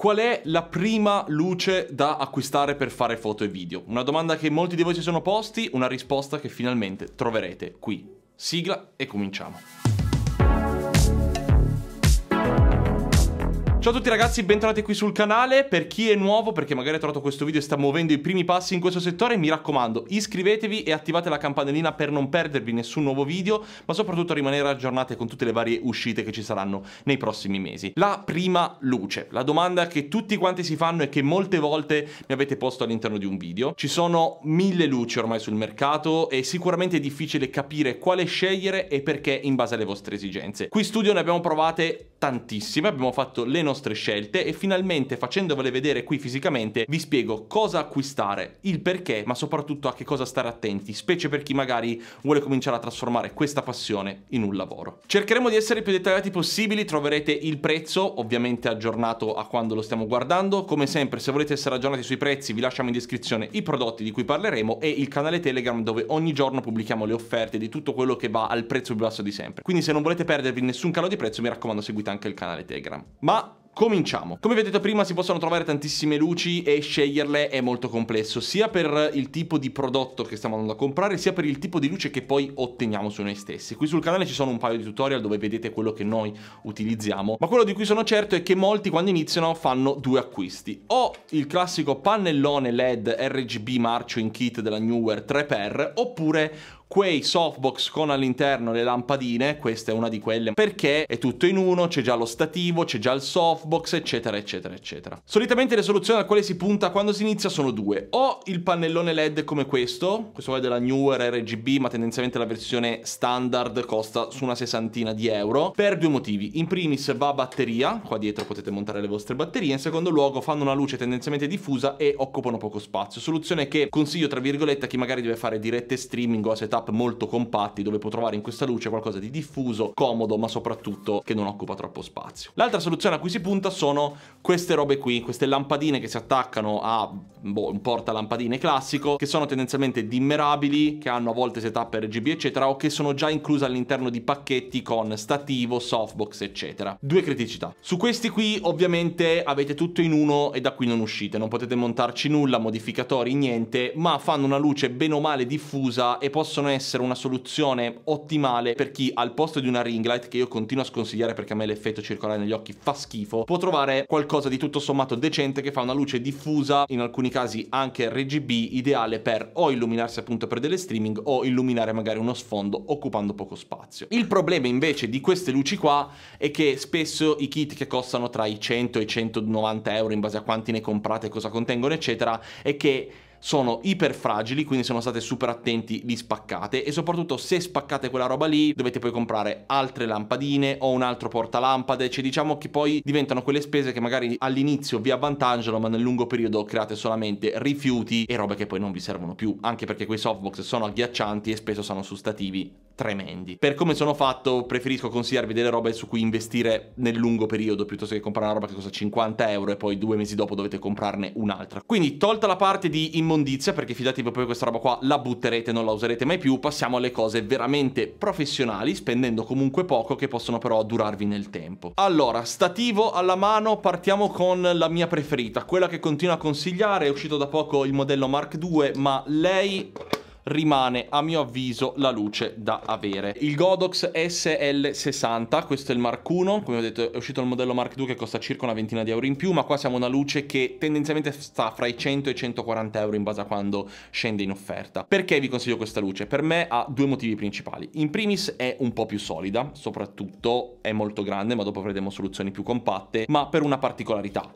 Qual è la prima luce da acquistare per fare foto e video? Una domanda che molti di voi si sono posti, una risposta che finalmente troverete qui. Sigla e cominciamo. Ciao a tutti ragazzi, bentornati qui sul canale. Per chi è nuovo, perché magari ha trovato questo video e sta muovendo i primi passi in questo settore, mi raccomando, iscrivetevi e attivate la campanellina per non perdervi nessun nuovo video, ma soprattutto rimanere aggiornati con tutte le varie uscite che ci saranno nei prossimi mesi. La prima luce, la domanda che tutti quanti si fanno e che molte volte mi avete posto all'interno di un video. Ci sono mille luci ormai sul mercato e sicuramente è difficile capire quale scegliere e perché in base alle vostre esigenze. Qui in studio ne abbiamo provate tantissime, abbiamo fatto le nostre scelte e finalmente facendovele vedere qui fisicamente vi spiego cosa acquistare, il perché, ma soprattutto a che cosa stare attenti, specie per chi magari vuole cominciare a trasformare questa passione in un lavoro. Cercheremo di essere più dettagliati possibili, troverete il prezzo, ovviamente aggiornato a quando lo stiamo guardando. Come sempre, se volete essere aggiornati sui prezzi, vi lasciamo in descrizione i prodotti di cui parleremo e il canale Telegram dove ogni giorno pubblichiamo le offerte di tutto quello che va al prezzo più basso di sempre. Quindi se non volete perdervi nessun calo di prezzo, mi raccomando seguite anche il canale Telegram. Ma Cominciamo. Come vi ho detto prima si possono trovare tantissime luci e sceglierle è molto complesso, sia per il tipo di prodotto che stiamo andando a comprare, sia per il tipo di luce che poi otteniamo su noi stessi. Qui sul canale ci sono un paio di tutorial dove vedete quello che noi utilizziamo, ma quello di cui sono certo è che molti quando iniziano fanno due acquisti. O il classico pannellone LED RGB marcio in kit della Newer 3x, oppure quei softbox con all'interno le lampadine, questa è una di quelle, perché è tutto in uno, c'è già lo stativo, c'è già il softbox, eccetera, eccetera, eccetera. Solitamente le soluzioni a quale si punta quando si inizia sono due, o il pannellone LED come questo, questo è della Newer RGB, ma tendenzialmente la versione standard costa su una sessantina di euro, per due motivi. In primis va a batteria, qua dietro potete montare le vostre batterie, in secondo luogo fanno una luce tendenzialmente diffusa e occupano poco spazio. Soluzione che consiglio tra virgolette a chi magari deve fare dirette streaming o a setup setup molto compatti dove può trovare in questa luce qualcosa di diffuso, comodo, ma soprattutto che non occupa troppo spazio. L'altra soluzione a cui si punta sono queste robe qui, queste lampadine che si attaccano a boh, un porta lampadine classico, che sono tendenzialmente dimmerabili, che hanno a volte setup RGB eccetera, o che sono già incluse all'interno di pacchetti con stativo, softbox eccetera. Due criticità. Su questi qui ovviamente avete tutto in uno e da qui non uscite, non potete montarci nulla, modificatori, niente, ma fanno una luce bene o male diffusa e possono essere una soluzione ottimale per chi al posto di una ring light, che io continuo a sconsigliare perché a me l'effetto circolare negli occhi fa schifo, può trovare qualcosa di tutto sommato decente che fa una luce diffusa, in alcuni casi anche RGB, ideale per o illuminarsi appunto per delle streaming o illuminare magari uno sfondo occupando poco spazio. Il problema invece di queste luci qua è che spesso i kit che costano tra i 100 e i 190 euro in base a quanti ne comprate, cosa contengono eccetera, è che sono iper fragili, quindi se non state super attenti li spaccate. E soprattutto se spaccate quella roba lì dovete poi comprare altre lampadine o un altro portalampade, cioè diciamo che poi diventano quelle spese che magari all'inizio vi avvantaggiano ma nel lungo periodo create solamente rifiuti e robe che poi non vi servono più, anche perché quei softbox sono agghiaccianti e spesso sono su stativi tremendi. Per come sono fatto preferisco consigliarvi delle robe su cui investire nel lungo periodo piuttosto che comprare una roba che costa 50 euro e poi due mesi dopo dovete comprarne un'altra. Quindi tolta la parte di immondizia perché fidatevi poi questa roba qua la butterete non la userete mai più passiamo alle cose veramente professionali spendendo comunque poco che possono però durarvi nel tempo. Allora stativo alla mano partiamo con la mia preferita quella che continuo a consigliare è uscito da poco il modello Mark II ma lei rimane a mio avviso la luce da avere. Il Godox SL60, questo è il Mark 1, come ho detto è uscito il modello Mark 2 che costa circa una ventina di euro in più, ma qua siamo una luce che tendenzialmente sta fra i 100 e i 140 euro in base a quando scende in offerta. Perché vi consiglio questa luce? Per me ha due motivi principali. In primis è un po' più solida, soprattutto è molto grande, ma dopo avremo soluzioni più compatte, ma per una particolarità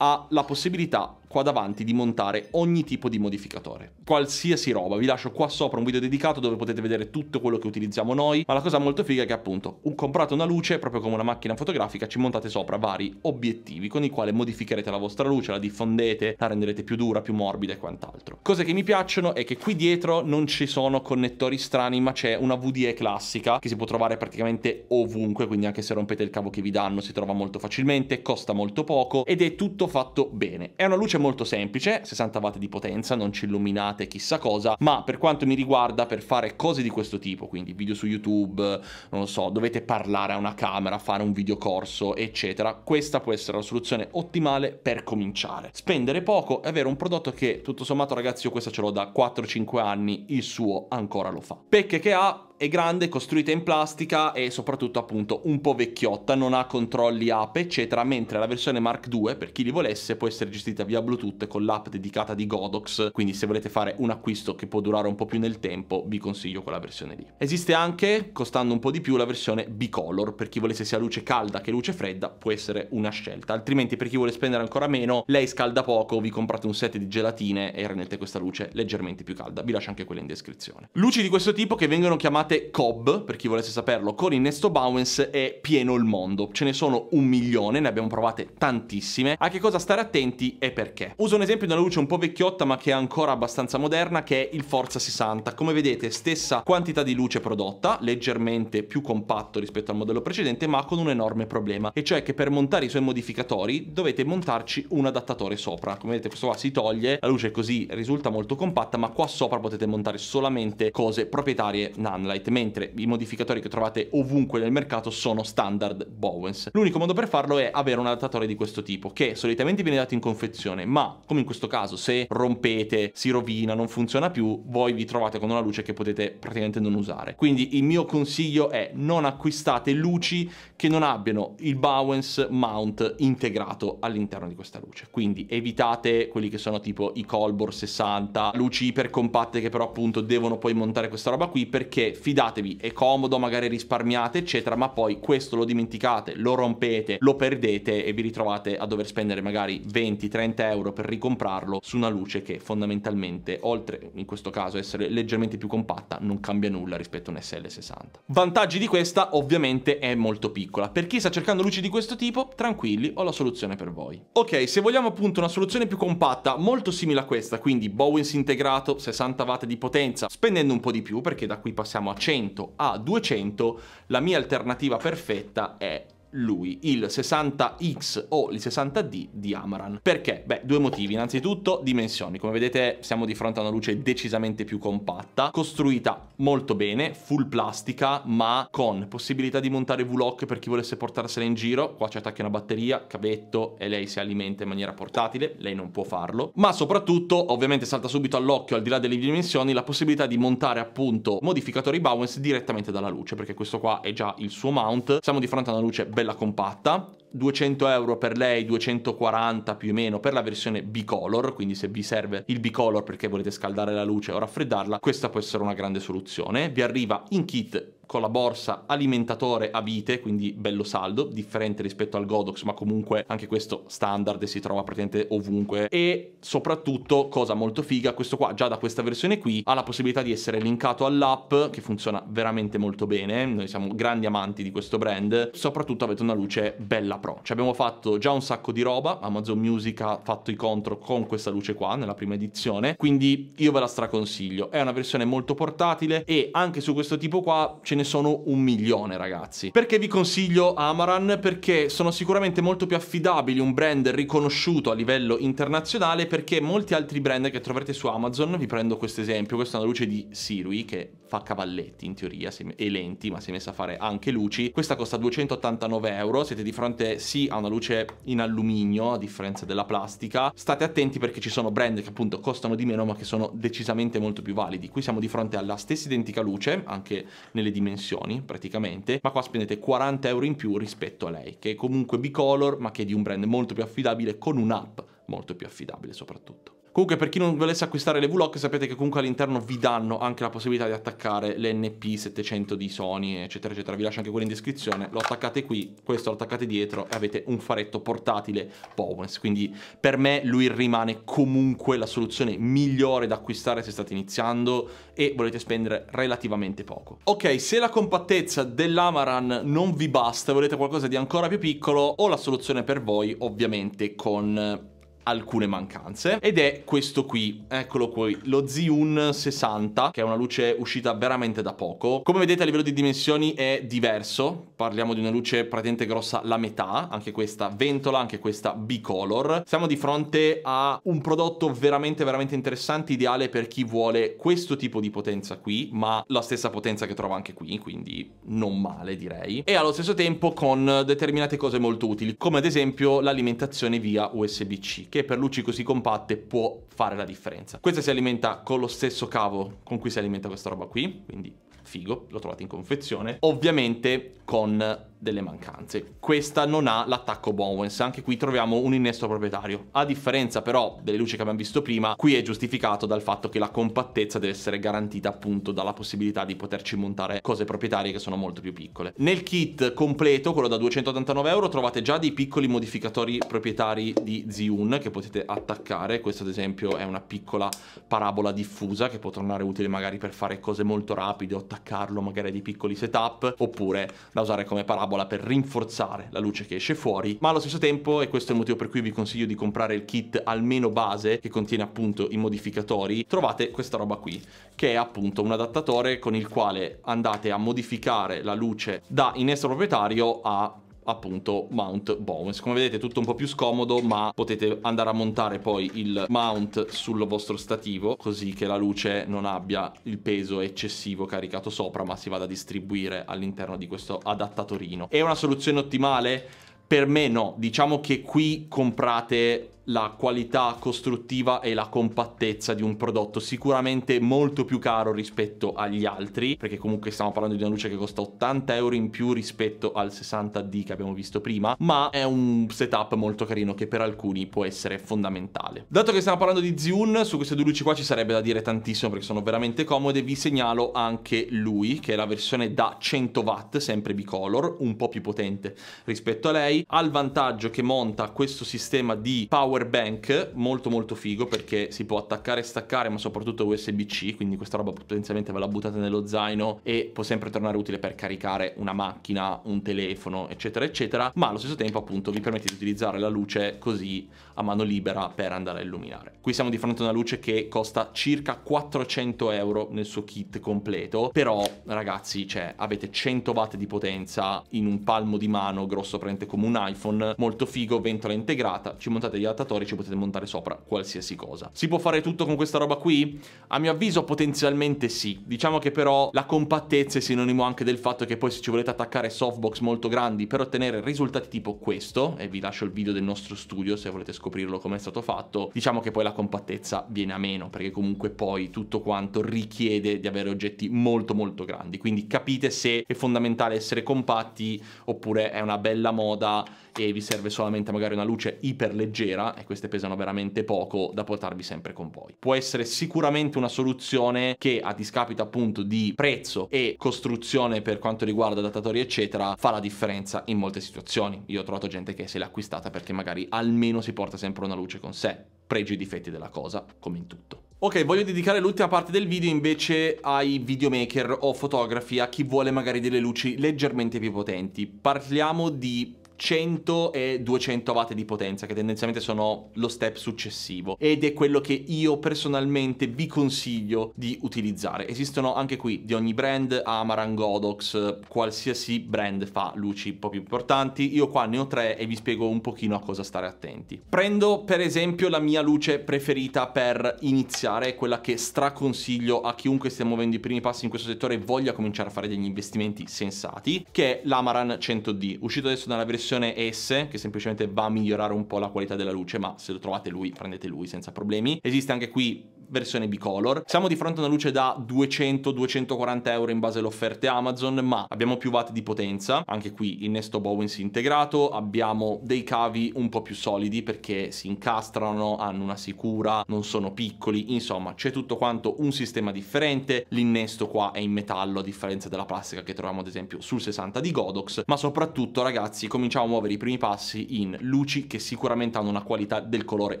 ha la possibilità qua davanti di montare ogni tipo di modificatore. Qualsiasi roba, vi lascio qua sopra un video dedicato dove potete vedere tutto quello che utilizziamo noi, ma la cosa molto figa è che appunto comprate una luce, proprio come una macchina fotografica, ci montate sopra vari obiettivi con i quali modificherete la vostra luce, la diffondete, la renderete più dura, più morbida e quant'altro. Cose che mi piacciono è che qui dietro non ci sono connettori strani, ma c'è una VDE classica che si può trovare praticamente ovunque, quindi anche se rompete il cavo che vi danno si trova molto facilmente, costa molto poco ed è tutto fatto bene. È una luce molto semplice, 60 watt di potenza, non ci illuminate chissà cosa, ma per quanto mi riguarda per fare cose di questo tipo, quindi video su YouTube, non lo so, dovete parlare a una camera, fare un videocorso, eccetera, questa può essere la soluzione ottimale per cominciare. Spendere poco e avere un prodotto che tutto sommato ragazzi io questo ce l'ho da 4-5 anni, il suo ancora lo fa. Pecche che ha è grande, costruita in plastica e soprattutto appunto un po' vecchiotta, non ha controlli app eccetera, mentre la versione Mark II per chi li volesse può essere gestita via Bluetooth con l'app dedicata di Godox, quindi se volete fare un acquisto che può durare un po' più nel tempo vi consiglio quella versione lì. Esiste anche, costando un po' di più, la versione Bicolor, per chi volesse sia luce calda che luce fredda può essere una scelta, altrimenti per chi vuole spendere ancora meno, lei scalda poco, vi comprate un set di gelatine e rendete questa luce leggermente più calda, vi lascio anche quella in descrizione. Luci di questo tipo che vengono chiamate chiamate Cobb, per chi volesse saperlo, con Innesto Bowens è pieno il mondo. Ce ne sono un milione, ne abbiamo provate tantissime. A che cosa stare attenti e perché. Uso un esempio di una luce un po' vecchiotta ma che è ancora abbastanza moderna, che è il Forza 60. Come vedete, stessa quantità di luce prodotta, leggermente più compatto rispetto al modello precedente, ma con un enorme problema, e cioè che per montare i suoi modificatori dovete montarci un adattatore sopra. Come vedete questo qua si toglie, la luce così risulta molto compatta, ma qua sopra potete montare solamente cose proprietarie Nanlite Light, mentre i modificatori che trovate ovunque nel mercato sono standard Bowens. L'unico modo per farlo è avere un adattatore di questo tipo, che solitamente viene dato in confezione, ma come in questo caso, se rompete, si rovina, non funziona più, voi vi trovate con una luce che potete praticamente non usare. Quindi il mio consiglio è non acquistate luci che non abbiano il Bowens mount integrato all'interno di questa luce. Quindi evitate quelli che sono tipo i Colbor 60, luci iper compatte che però appunto devono poi montare questa roba qui perché fidatevi, è comodo, magari risparmiate, eccetera, ma poi questo lo dimenticate, lo rompete, lo perdete e vi ritrovate a dover spendere magari 20-30 euro per ricomprarlo su una luce che fondamentalmente, oltre in questo caso essere leggermente più compatta, non cambia nulla rispetto a un SL60. Vantaggi di questa ovviamente è molto piccola. Per chi sta cercando luci di questo tipo, tranquilli, ho la soluzione per voi. Ok, se vogliamo appunto una soluzione più compatta, molto simile a questa, quindi Bowens integrato, 60 watt di potenza, spendendo un po' di più perché da qui passiamo a 100 a 200, la mia alternativa perfetta è lui, il 60X o il 60D di Amaran. Perché? Beh, due motivi. Innanzitutto, dimensioni. Come vedete siamo di fronte a una luce decisamente più compatta, costruita molto bene, full plastica, ma con possibilità di montare V-Lock per chi volesse portarsela in giro. Qua ci attacchi una batteria, cavetto e lei si alimenta in maniera portatile, lei non può farlo. Ma soprattutto, ovviamente salta subito all'occhio, al di là delle dimensioni, la possibilità di montare appunto modificatori Bowens direttamente dalla luce, perché questo qua è già il suo mount. Siamo di fronte a una luce bella bella compatta 200 euro per lei, 240 più o meno per la versione bicolor, quindi se vi serve il bicolor perché volete scaldare la luce o raffreddarla, questa può essere una grande soluzione. Vi arriva in kit con la borsa alimentatore a vite, quindi bello saldo, differente rispetto al Godox, ma comunque anche questo standard si trova praticamente ovunque. E soprattutto, cosa molto figa, questo qua già da questa versione qui ha la possibilità di essere linkato all'app, che funziona veramente molto bene, noi siamo grandi amanti di questo brand, soprattutto avete una luce bella pro. Ci abbiamo fatto già un sacco di roba, Amazon Music ha fatto i contro con questa luce qua nella prima edizione, quindi io ve la straconsiglio. È una versione molto portatile e anche su questo tipo qua ce ne ne sono un milione ragazzi. Perché vi consiglio Amaran? Perché sono sicuramente molto più affidabili, un brand riconosciuto a livello internazionale perché molti altri brand che troverete su Amazon, vi prendo questo esempio, questa è una luce di Sirui che fa cavalletti in teoria e lenti ma si è messa a fare anche luci, questa costa 289 euro, siete di fronte sì a una luce in alluminio a differenza della plastica, state attenti perché ci sono brand che appunto costano di meno ma che sono decisamente molto più validi, qui siamo di fronte alla stessa identica luce anche nelle dimensioni dimensioni praticamente, ma qua spendete 40 euro in più rispetto a lei, che è comunque bicolor ma che è di un brand molto più affidabile con un'app molto più affidabile soprattutto. Comunque per chi non volesse acquistare le V-Lock sapete che comunque all'interno vi danno anche la possibilità di attaccare l'NP700 di Sony eccetera eccetera, vi lascio anche quello in descrizione, lo attaccate qui, questo lo attaccate dietro e avete un faretto portatile Bowens, quindi per me lui rimane comunque la soluzione migliore da acquistare se state iniziando e volete spendere relativamente poco. Ok, se la compattezza dell'Amaran non vi basta e volete qualcosa di ancora più piccolo, ho la soluzione per voi ovviamente con alcune mancanze ed è questo qui, eccolo qui, lo Ziun 60 che è una luce uscita veramente da poco. Come vedete a livello di dimensioni è diverso, parliamo di una luce praticamente grossa la metà, anche questa ventola, anche questa bicolor. Siamo di fronte a un prodotto veramente veramente interessante, ideale per chi vuole questo tipo di potenza qui, ma la stessa potenza che trova anche qui, quindi non male direi. E allo stesso tempo con determinate cose molto utili, come ad esempio l'alimentazione via USB-C che per luci così compatte può fare la differenza. Questa si alimenta con lo stesso cavo con cui si alimenta questa roba qui, quindi figo, l'ho trovato in confezione. Ovviamente con delle mancanze. Questa non ha l'attacco Bowens, anche qui troviamo un innesto proprietario. A differenza però delle luci che abbiamo visto prima, qui è giustificato dal fatto che la compattezza deve essere garantita appunto dalla possibilità di poterci montare cose proprietarie che sono molto più piccole. Nel kit completo, quello da 289 euro, trovate già dei piccoli modificatori proprietari di Ziun che potete attaccare. Questo ad esempio è una piccola parabola diffusa che può tornare utile magari per fare cose molto rapide o attaccarlo magari a dei piccoli setup oppure da usare come parabola parabola per rinforzare la luce che esce fuori, ma allo stesso tempo, e questo è il motivo per cui vi consiglio di comprare il kit almeno base, che contiene appunto i modificatori, trovate questa roba qui, che è appunto un adattatore con il quale andate a modificare la luce da innesto proprietario a appunto mount Bowens. Come vedete tutto un po' più scomodo ma potete andare a montare poi il mount sul vostro stativo così che la luce non abbia il peso eccessivo caricato sopra ma si vada a distribuire all'interno di questo adattatorino. È una soluzione ottimale? Per me no, diciamo che qui comprate la qualità costruttiva e la compattezza di un prodotto sicuramente molto più caro rispetto agli altri perché comunque stiamo parlando di una luce che costa 80 euro in più rispetto al 60D che abbiamo visto prima ma è un setup molto carino che per alcuni può essere fondamentale. Dato che stiamo parlando di Ziun su queste due luci qua ci sarebbe da dire tantissimo perché sono veramente comode vi segnalo anche lui che è la versione da 100 watt sempre bicolor un po' più potente rispetto a lei ha il vantaggio che monta questo sistema di power power bank molto molto figo perché si può attaccare e staccare ma soprattutto USB-C quindi questa roba potenzialmente ve la buttate nello zaino e può sempre tornare utile per caricare una macchina, un telefono eccetera eccetera ma allo stesso tempo appunto vi permette di utilizzare la luce così a mano libera per andare a illuminare. Qui siamo di fronte a una luce che costa circa 400 euro nel suo kit completo però ragazzi cioè avete 100 watt di potenza in un palmo di mano grosso prende come un iPhone molto figo, ventola integrata, ci montate gli adattatori ci potete montare sopra qualsiasi cosa. Si può fare tutto con questa roba qui? A mio avviso potenzialmente sì. Diciamo che però la compattezza è sinonimo anche del fatto che poi se ci volete attaccare softbox molto grandi per ottenere risultati tipo questo, e vi lascio il video del nostro studio se volete scoprirlo come è stato fatto, diciamo che poi la compattezza viene a meno perché comunque poi tutto quanto richiede di avere oggetti molto molto grandi. Quindi capite se è fondamentale essere compatti oppure è una bella moda e vi serve solamente magari una luce iperleggera e queste pesano veramente poco da portarvi sempre con voi. Può essere sicuramente una soluzione che a discapito appunto di prezzo e costruzione per quanto riguarda adattatori eccetera fa la differenza in molte situazioni. Io ho trovato gente che se l'ha acquistata perché magari almeno si porta sempre una luce con sé, pregi e difetti della cosa come in tutto. Ok, voglio dedicare l'ultima parte del video invece ai videomaker o fotografi, a chi vuole magari delle luci leggermente più potenti. Parliamo di 100 e 200 watt di potenza che tendenzialmente sono lo step successivo. Ed è quello che io personalmente vi consiglio di utilizzare. Esistono anche qui di ogni brand Amaran, Godox qualsiasi brand fa luci un po' più importanti. Io qua ne ho tre e vi spiego un pochino a cosa stare attenti. Prendo per esempio la mia luce preferita per iniziare quella che straconsiglio a chiunque stia muovendo i primi passi in questo settore e voglia cominciare a fare degli investimenti sensati che è l'Amaran 100D uscito adesso nella versione versione S che semplicemente va a migliorare un po' la qualità della luce ma se lo trovate lui prendete lui senza problemi. Esiste anche qui versione bicolor. Siamo di fronte a una luce da 200-240 euro in base alle offerte Amazon, ma abbiamo più watt di potenza, anche qui innesto Bowens integrato, abbiamo dei cavi un po' più solidi perché si incastrano, hanno una sicura, non sono piccoli, insomma c'è tutto quanto un sistema differente, l'innesto qua è in metallo a differenza della plastica che troviamo ad esempio sul 60 di Godox, ma soprattutto ragazzi cominciamo a muovere i primi passi in luci che sicuramente hanno una qualità del colore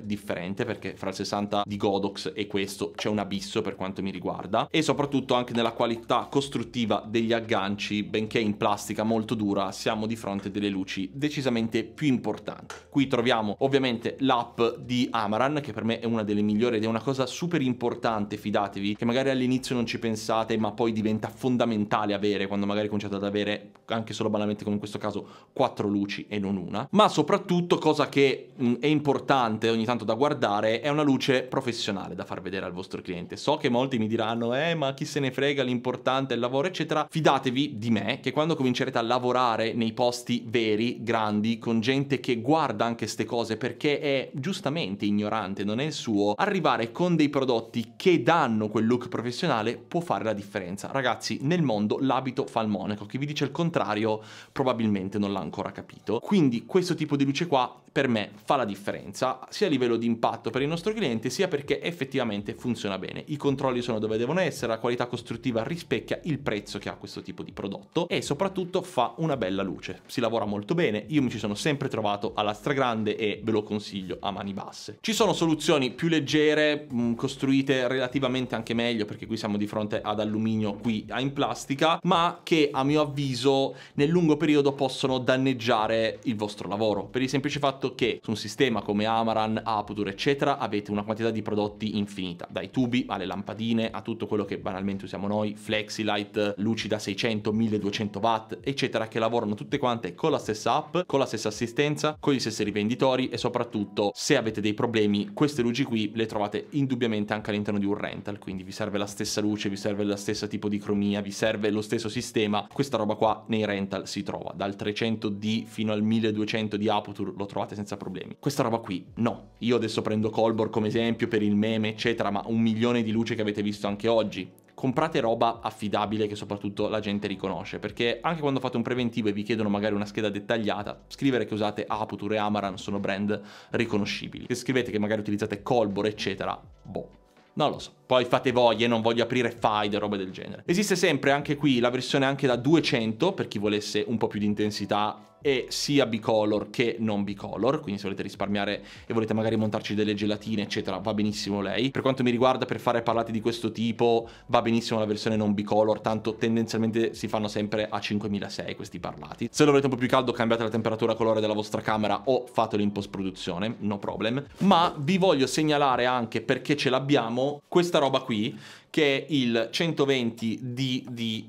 differente perché fra il 60 di Godox e quello questo c'è un abisso per quanto mi riguarda e soprattutto anche nella qualità costruttiva degli agganci, benché in plastica molto dura, siamo di fronte a delle luci decisamente più importanti. Qui troviamo ovviamente l'app di Amaran, che per me è una delle migliori ed è una cosa super importante, fidatevi, che magari all'inizio non ci pensate, ma poi diventa fondamentale avere quando magari cominciate ad avere anche solo banalmente come in questo caso quattro luci e non una. Ma soprattutto cosa che mh, è importante ogni tanto da guardare è una luce professionale da far vedere al vostro cliente. So che molti mi diranno "Eh, ma chi se ne frega, l'importante è il lavoro, eccetera". Fidatevi di me che quando comincerete a lavorare nei posti veri, grandi, con gente che guarda anche ste cose perché è giustamente ignorante, non è il suo, arrivare con dei prodotti che danno quel look professionale può fare la differenza. Ragazzi, nel mondo l'abito fa il monaco, chi vi dice il contrario probabilmente non l'ha ancora capito. Quindi questo tipo di luce qua per me fa la differenza sia a livello di impatto per il nostro cliente sia perché effettivamente funziona bene. I controlli sono dove devono essere, la qualità costruttiva rispecchia il prezzo che ha questo tipo di prodotto e soprattutto fa una bella luce. Si lavora molto bene, io mi ci sono sempre trovato alla stragrande e ve lo consiglio a mani basse. Ci sono soluzioni più leggere, mh, costruite relativamente anche meglio perché qui siamo di fronte ad alluminio, qui in plastica, ma che a mio avviso nel lungo periodo possono danneggiare il vostro lavoro per il semplice fatto che su un sistema come Amaran, Aputure eccetera avete una quantità di prodotti infinita, dai tubi alle lampadine a tutto quello che banalmente usiamo noi, Flexilight, luci da 600, 1200 watt eccetera che lavorano tutte quante con la stessa app, con la stessa assistenza, con gli stessi rivenditori e soprattutto se avete dei problemi queste luci qui le trovate indubbiamente anche all'interno di un rental quindi vi serve la stessa luce, vi serve la stessa tipo di cromia, vi serve lo stesso sistema, questa roba qua nei rental si trova dal 300D fino al 1200 di Aputure lo trovate senza problemi. Questa roba qui no. Io adesso prendo Colbor come esempio per il meme eccetera ma un milione di luci che avete visto anche oggi comprate roba affidabile che soprattutto la gente riconosce perché anche quando fate un preventivo e vi chiedono magari una scheda dettagliata scrivere che usate Aputure e Amaran sono brand riconoscibili se scrivete che magari utilizzate Colbor eccetera boh non lo so, poi fate voi e non voglio aprire FIDE e robe del genere. Esiste sempre anche qui la versione anche da 200 per chi volesse un po' più di intensità e sia bicolor che non bicolor, quindi se volete risparmiare e volete magari montarci delle gelatine eccetera va benissimo lei. Per quanto mi riguarda per fare parlati di questo tipo va benissimo la versione non bicolor, tanto tendenzialmente si fanno sempre a 5006 questi parlati. Se lo volete un po' più caldo cambiate la temperatura colore della vostra camera o fatelo in post produzione, no problem. Ma vi voglio segnalare anche perché ce l'abbiamo questa roba qui che è il 120D di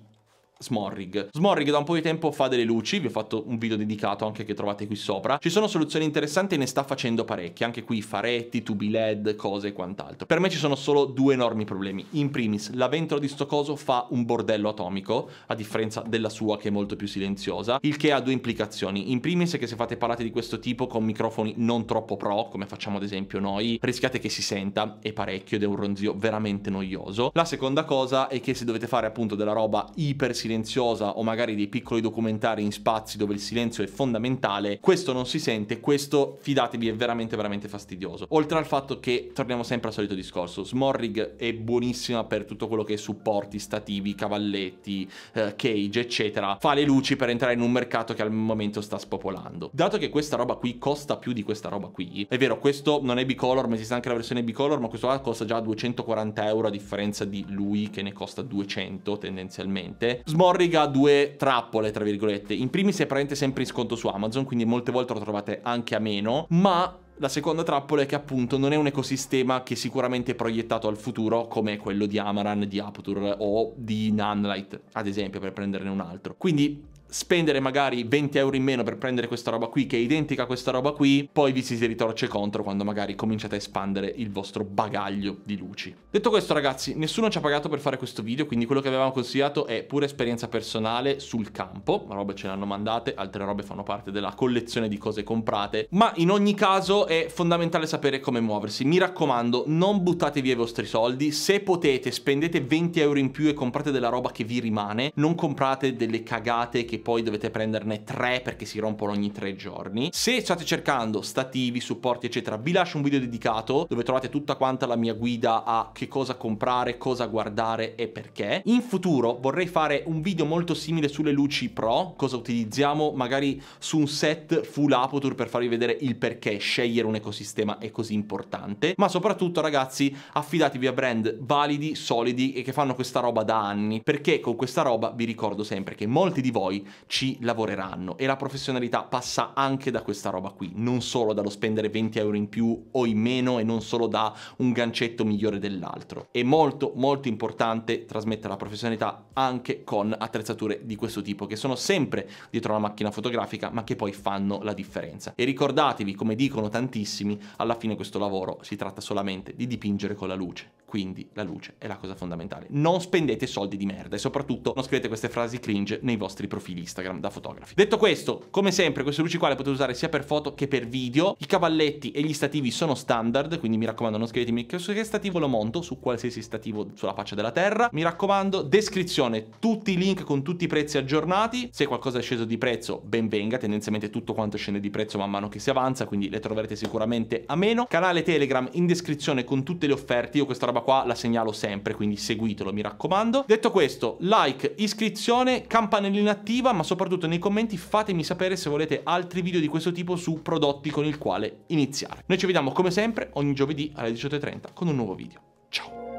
Smorrig. Smorrig da un po' di tempo fa delle luci, vi ho fatto un video dedicato anche che trovate qui sopra. Ci sono soluzioni interessanti e ne sta facendo parecchie, anche qui faretti, tubi LED, cose e quant'altro. Per me ci sono solo due enormi problemi. In primis, la ventola di sto coso fa un bordello atomico, a differenza della sua che è molto più silenziosa, il che ha due implicazioni. In primis è che se fate parlate di questo tipo con microfoni non troppo pro, come facciamo ad esempio noi, rischiate che si senta, e parecchio, ed è un ronzio veramente noioso. La seconda cosa è che se dovete fare appunto della roba iper silenziosa silenziosa o magari dei piccoli documentari in spazi dove il silenzio è fondamentale, questo non si sente, questo fidatevi è veramente veramente fastidioso. Oltre al fatto che torniamo sempre al solito discorso, Smorrig è buonissima per tutto quello che è supporti, stativi, cavalletti, eh, cage eccetera, fa le luci per entrare in un mercato che al momento sta spopolando. Dato che questa roba qui costa più di questa roba qui, è vero questo non è bicolor ma esiste anche la versione bicolor ma questo qua costa già 240 euro a differenza di lui che ne costa 200 tendenzialmente. Smorrig Morrig ha due trappole, tra virgolette. In primis è praticamente sempre in sconto su Amazon, quindi molte volte lo trovate anche a meno, ma la seconda trappola è che appunto non è un ecosistema che sicuramente è proiettato al futuro come quello di Amaran, di Aputure o di Nanlite, ad esempio, per prenderne un altro. Quindi spendere magari 20 euro in meno per prendere questa roba qui che è identica a questa roba qui, poi vi si ritorce contro quando magari cominciate a espandere il vostro bagaglio di luci. Detto questo ragazzi, nessuno ci ha pagato per fare questo video, quindi quello che avevamo consigliato è pura esperienza personale sul campo, robe ce le hanno mandate, altre robe fanno parte della collezione di cose comprate, ma in ogni caso è fondamentale sapere come muoversi. Mi raccomando, non buttate via i vostri soldi, se potete spendete 20 euro in più e comprate della roba che vi rimane, non comprate delle cagate che poi dovete prenderne tre perché si rompono ogni tre giorni. Se state cercando stativi, supporti eccetera, vi lascio un video dedicato dove trovate tutta quanta la mia guida a che cosa comprare, cosa guardare e perché. In futuro vorrei fare un video molto simile sulle luci pro, cosa utilizziamo magari su un set full Aputure per farvi vedere il perché scegliere un ecosistema è così importante, ma soprattutto ragazzi affidatevi a brand validi, solidi e che fanno questa roba da anni, perché con questa roba vi ricordo sempre che molti di voi ci lavoreranno e la professionalità passa anche da questa roba qui, non solo dallo spendere 20 euro in più o in meno e non solo da un gancetto migliore dell'altro. È molto molto importante trasmettere la professionalità anche con attrezzature di questo tipo che sono sempre dietro la macchina fotografica ma che poi fanno la differenza. E ricordatevi, come dicono tantissimi, alla fine questo lavoro si tratta solamente di dipingere con la luce quindi la luce è la cosa fondamentale. Non spendete soldi di merda e soprattutto non scrivete queste frasi cringe nei vostri profili Instagram da fotografi. Detto questo, come sempre, queste luci qua le potete usare sia per foto che per video. I cavalletti e gli stativi sono standard, quindi mi raccomando non scrivetemi che stativo lo monto su qualsiasi stativo sulla faccia della terra. Mi raccomando, descrizione, tutti i link con tutti i prezzi aggiornati. Se qualcosa è sceso di prezzo, ben venga, tendenzialmente tutto quanto scende di prezzo man mano che si avanza, quindi le troverete sicuramente a meno. Canale Telegram in descrizione con tutte le offerte, io questa roba qua la segnalo sempre, quindi seguitelo, mi raccomando. Detto questo, like, iscrizione, campanellina attiva, ma soprattutto nei commenti fatemi sapere se volete altri video di questo tipo su prodotti con il quale iniziare. Noi ci vediamo come sempre ogni giovedì alle 18.30 con un nuovo video. Ciao!